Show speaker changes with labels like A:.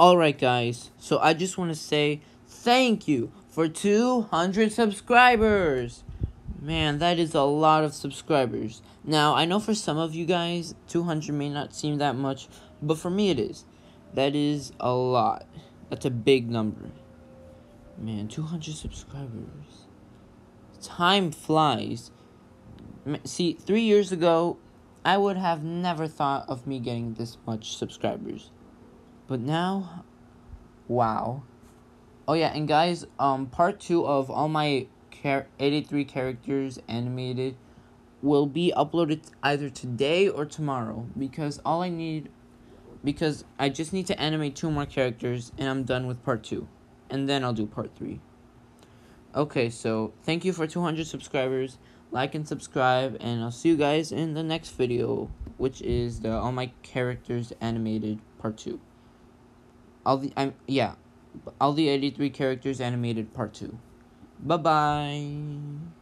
A: Alright guys, so I just want to say thank you for 200 subscribers. Man, that is a lot of subscribers. Now, I know for some of you guys, 200 may not seem that much, but for me it is. That is a lot. That's a big number. Man, 200 subscribers. Time flies. See, three years ago, I would have never thought of me getting this much subscribers. But now, wow. Oh yeah, and guys, um, part two of all my char 83 characters animated will be uploaded either today or tomorrow because all I need because I just need to animate two more characters and I'm done with part two and then I'll do part three. Okay, so thank you for 200 subscribers. Like and subscribe and I'll see you guys in the next video which is the all my characters animated part 2 all the I'm yeah, all the 83 characters animated part 2. Bye-bye.